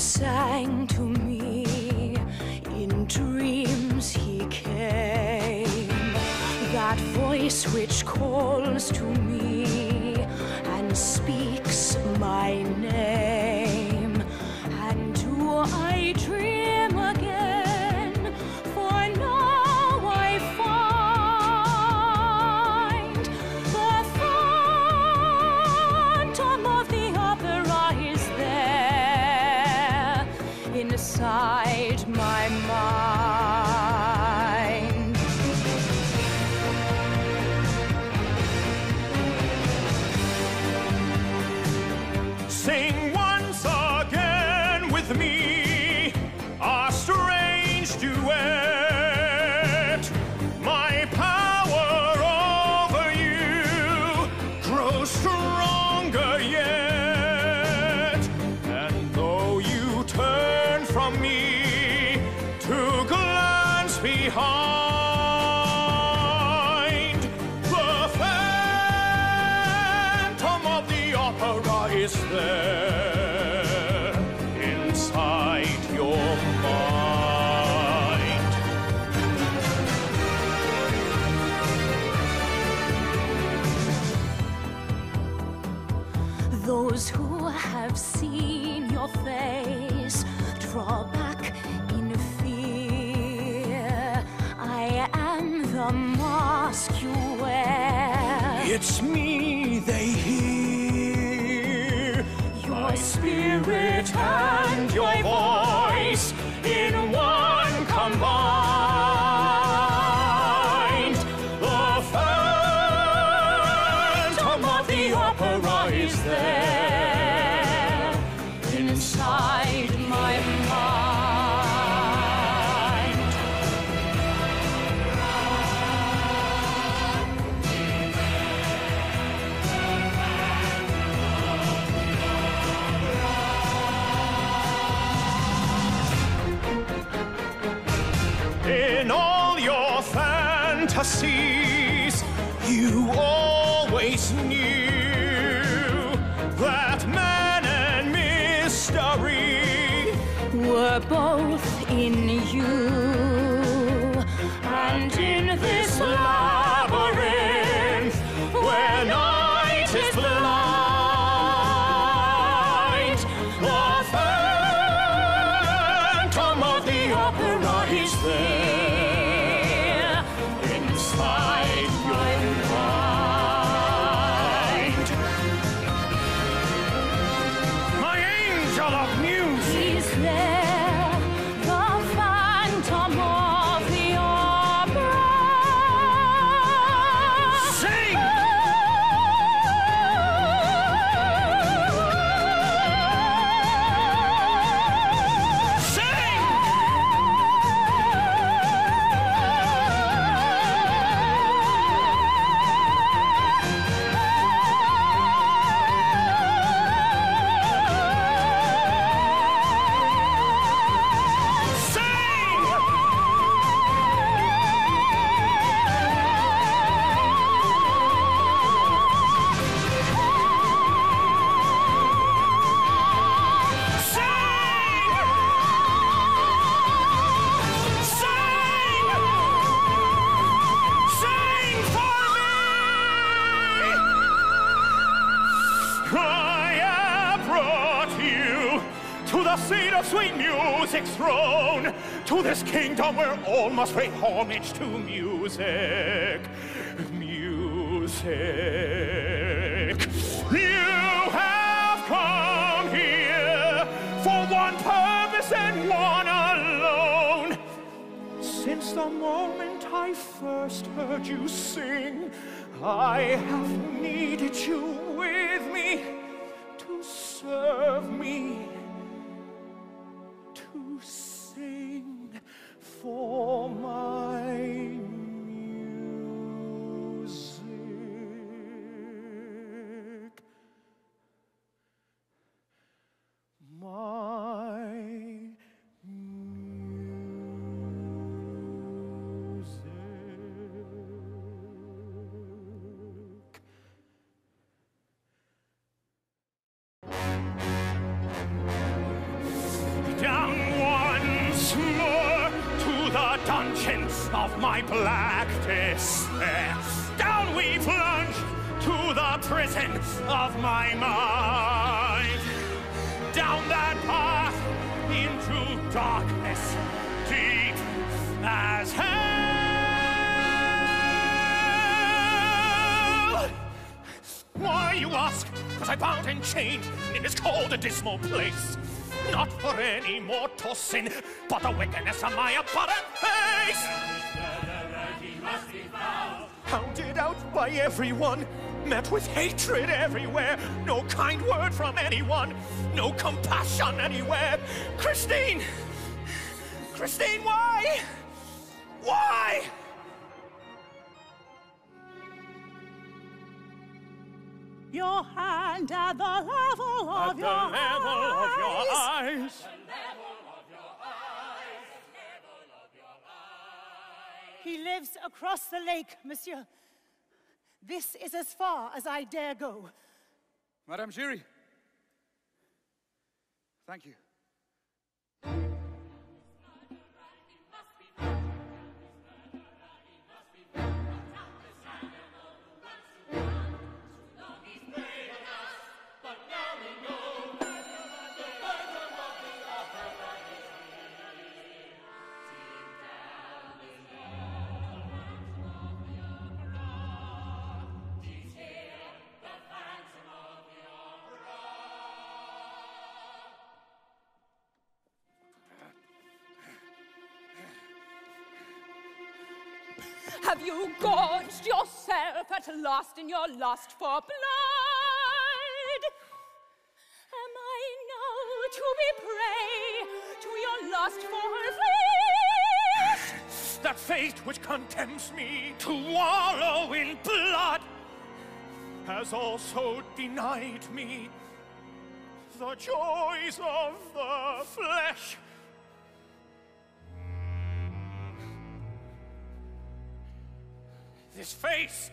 sang to me. In dreams he came. That voice which calls to me mask you wear. It's me they hear, your spirit. were both in you. And in this life. sweet music's thrown to this kingdom where all must pay homage to music. Music. You have come here for one purpose and one alone. Since the moment I first heard you sing, I have needed you and chained in this cold and dismal place? Not for any mortal sin, but the wickedness of my abhorrent face. Hounded out by everyone, met with hatred everywhere, no kind word from anyone, no compassion anywhere. Christine! Christine, why? Why? Your hand at the level of At the your level of your eyes. eyes. He lives across the lake, monsieur. This is as far as I dare go. Madame Giry. Thank you. Have you gorged yourself at last in your lust for blood? Am I now to be prey to your lust for flesh? That fate which condemns me to wallow in blood has also denied me the joys of the flesh. This face,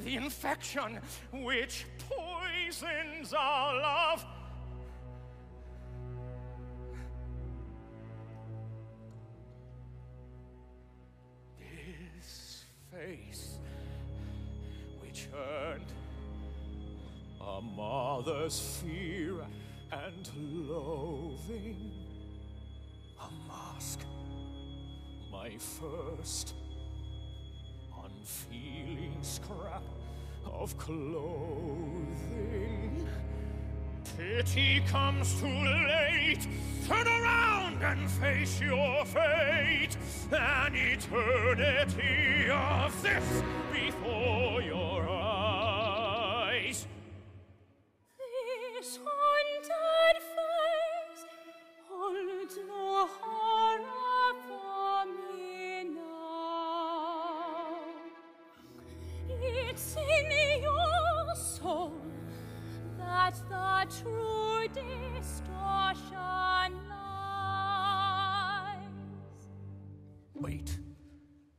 the infection which poisons our love. This face, which earned a mother's fear and loathing, a mask, my first unfeeling scrap of clothing. Pity comes too late. Turn around and face your fate. An eternity of this before It's in your soul that the true distortion lies. Wait.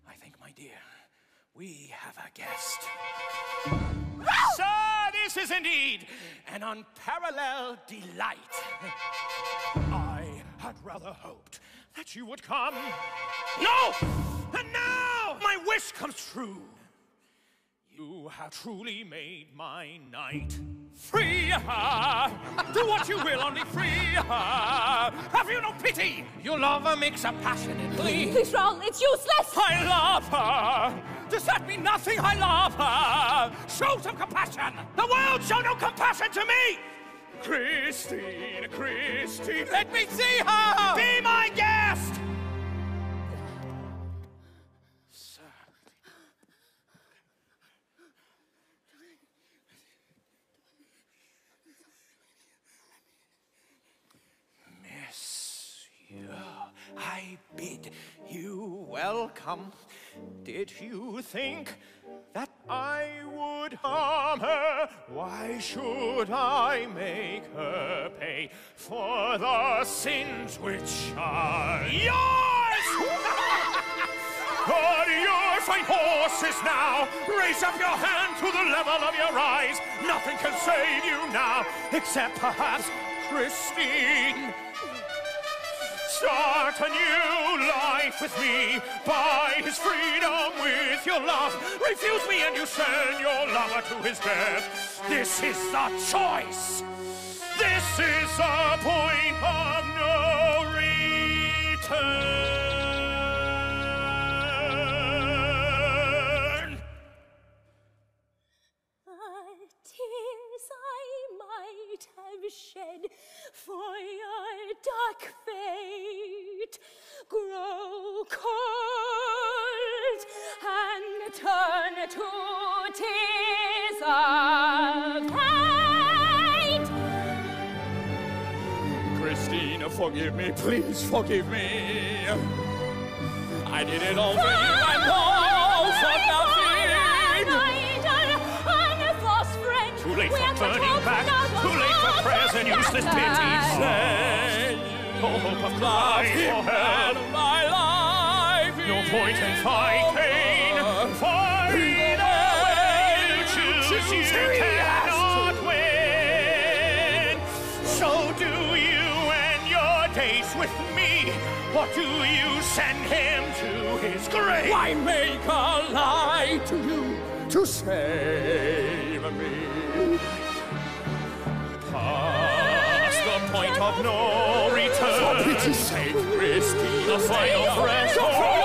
I think, my dear, we have a guest. Sir, this is indeed an unparalleled delight. I had rather hoped that you would come. No! And now my wish comes true. You have truly made my night free. her! Do what you will, only free. her! Have you no pity? Your lover makes a passionate plea. Please, Raoul, it's useless! I love her. Does that mean nothing? I love her. Show some compassion. The world show no compassion to me. Christine, Christine, let me see her. Be my guest. Welcome. Did you think that I would harm her? Why should I make her pay for the sins which are yours? But your fine horses now, raise up your hand to the level of your eyes. Nothing can save you now, except perhaps Christine. Start a new life. with me, buy his freedom with your love. Refuse me and you send your lover to his death. This is the choice. This is a point of no return. The tears I might have shed for your dark fate turn to tears of hate. Christina, forgive me, please forgive me. I did it all for you I know, for nothing. Too late for turning back, too late for prayers and useless pity. Say, no hope of crying for help. My life no point in fighting. You cannot win. So do you end your days with me, or do you send him to his grave? Why make a lie to you to save me? Past the point of no return. Sake, Christine, The final threshold.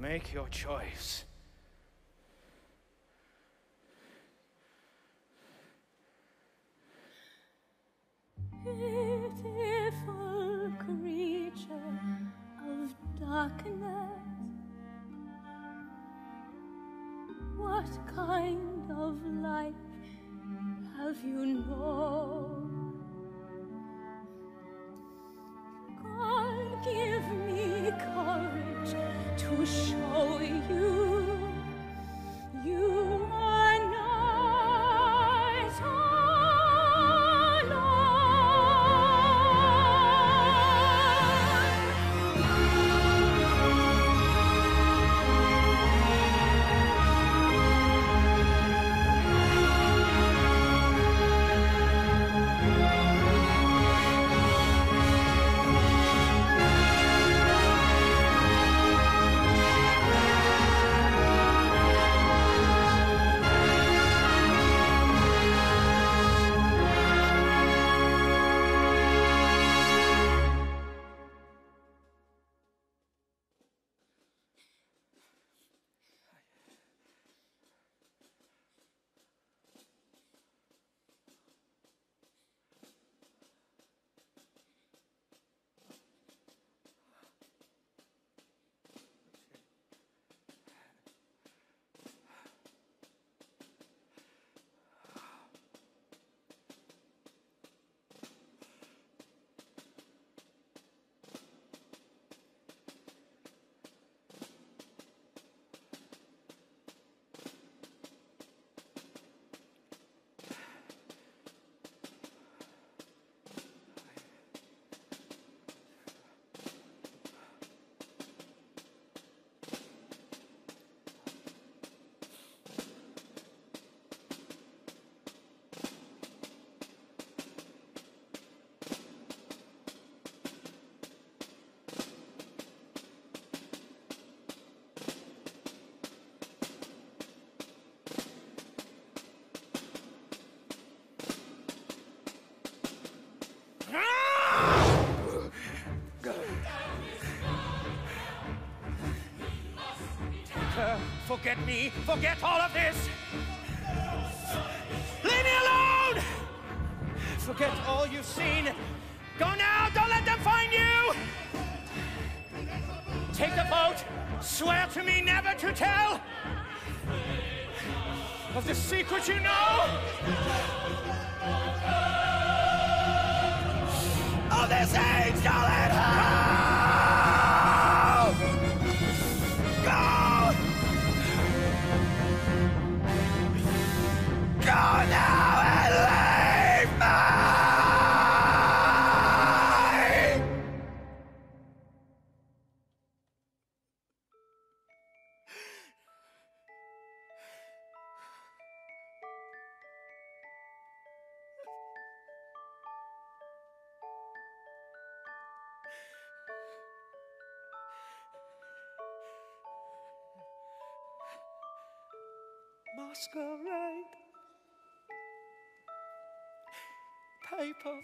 Make your choice. Forget me, forget all of this. Leave me alone! Forget all you've seen. Go now, don't let them find you! Take the boat, swear to me never to tell of the secret you know. Of this angel in!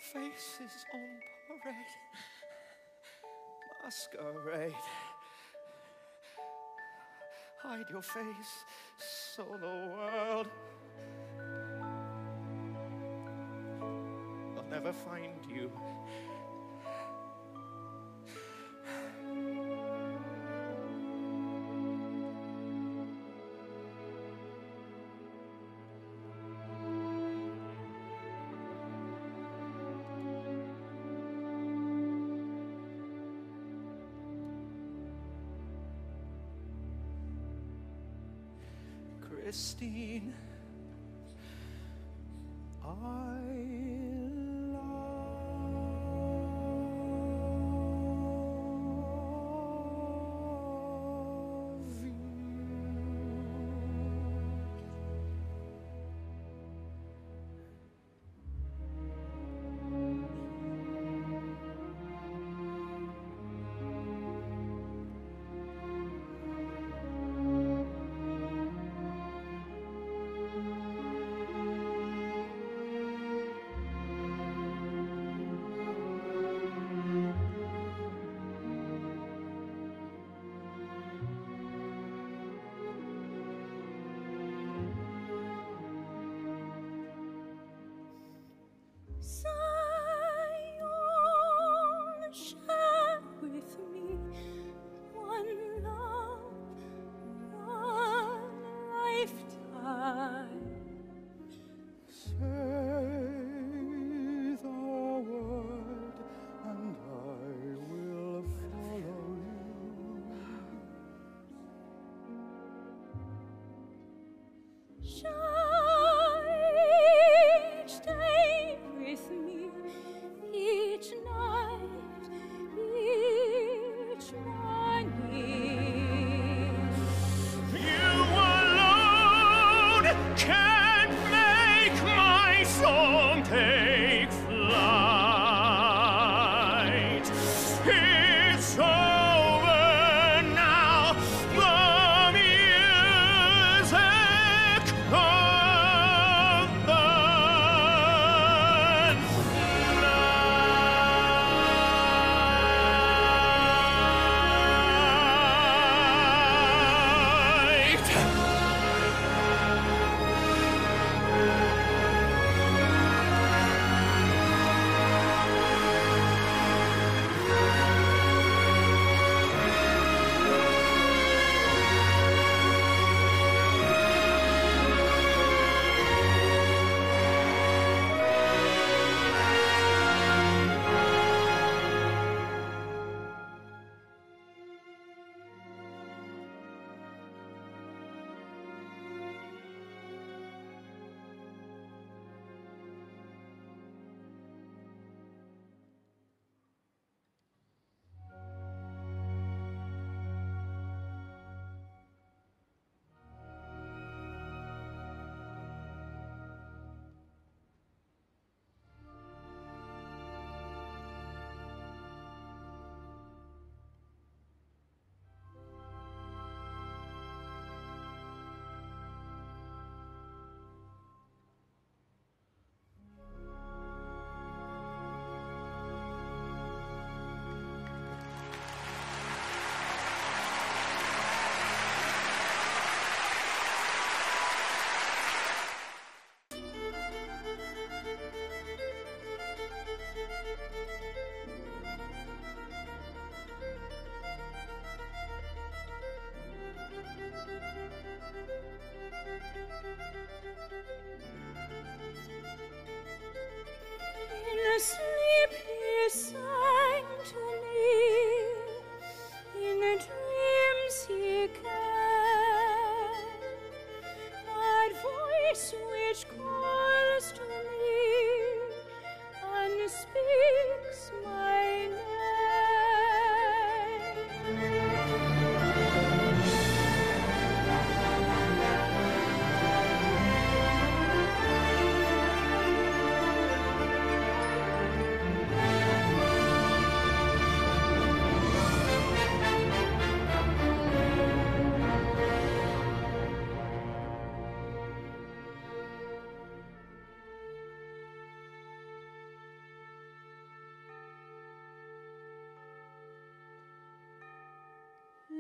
Faces on parade. Masquerade. Hide your face so the world will never find you.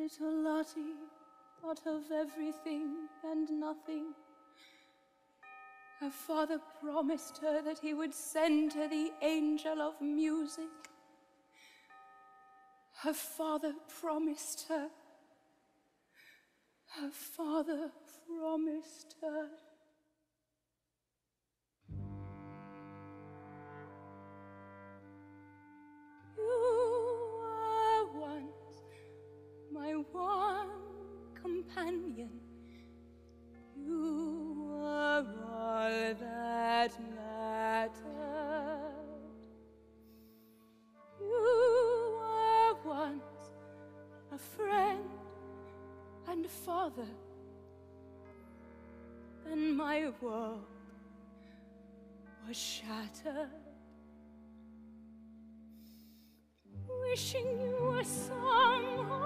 Little Lottie thought of everything and nothing. Her father promised her that he would send her the angel of music. Her father promised her. Her father promised her. My one companion. You were all that mattered. You were once a friend and father. Then my world was shattered. Wishing you were somehow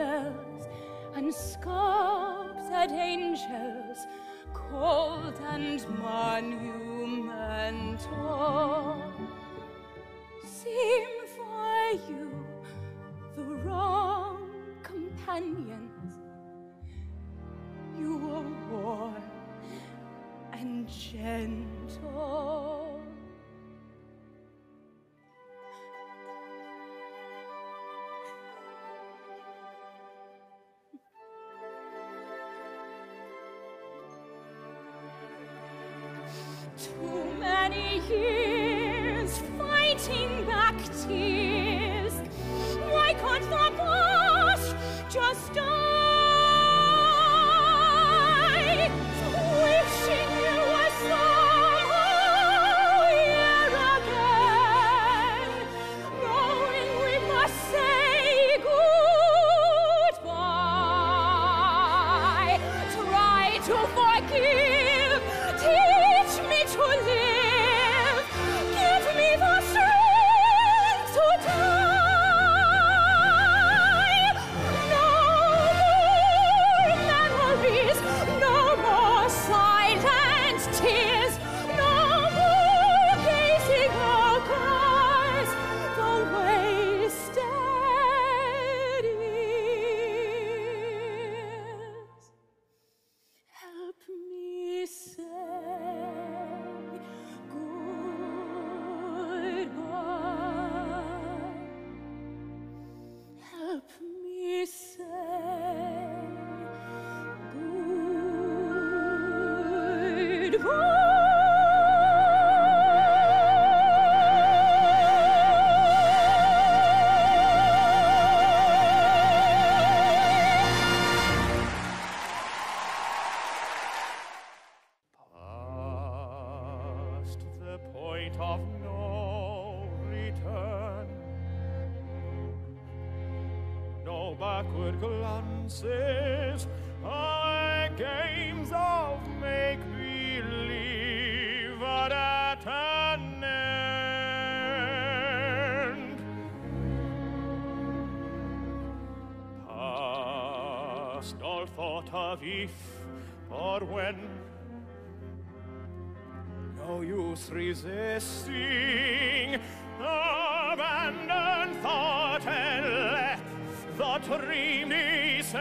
And sculpted angels, cold and monumental, seem for you the wrong companions. You were warm and gentle. If or when no use resisting. Abandon thought and let the dream descend.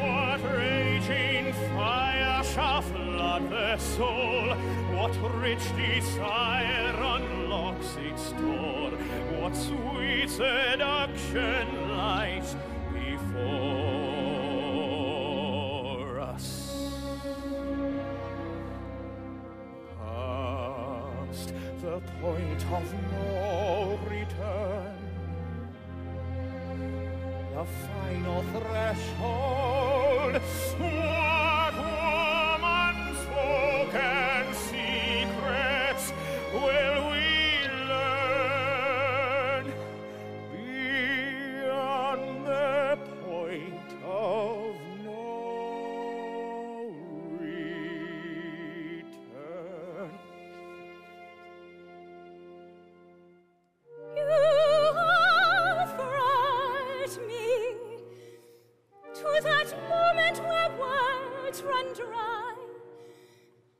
What raging fire shall flood the soul? What rich desire unlocks its door? What sweet seduction lies for us. Past the point of no return, the final threshold.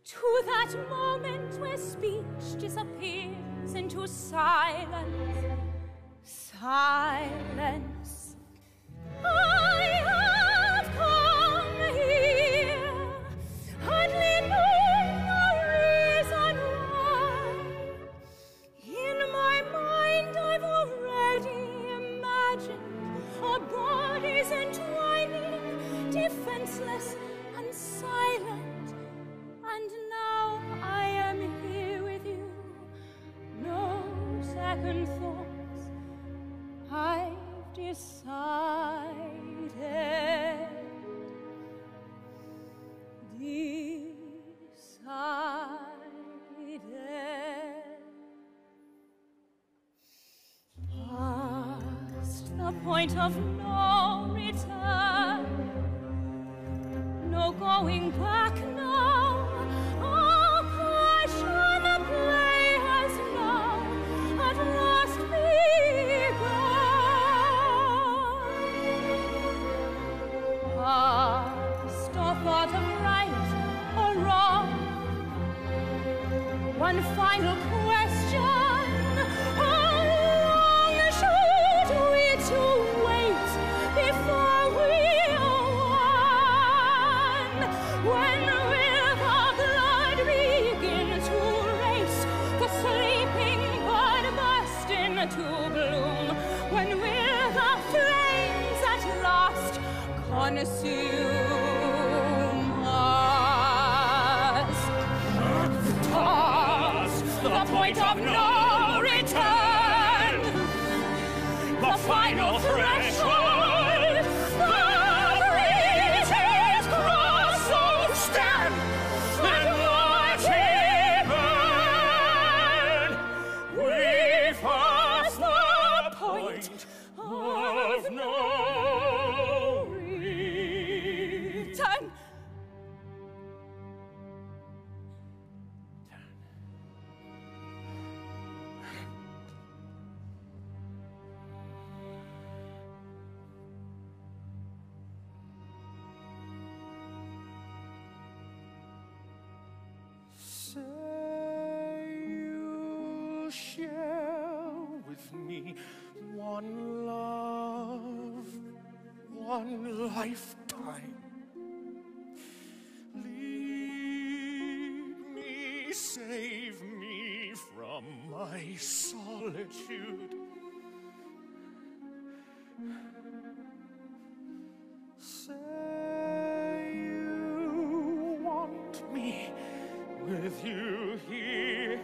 To that moment where speech disappears into silence, silence. Ah! with you here,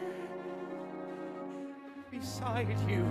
beside you.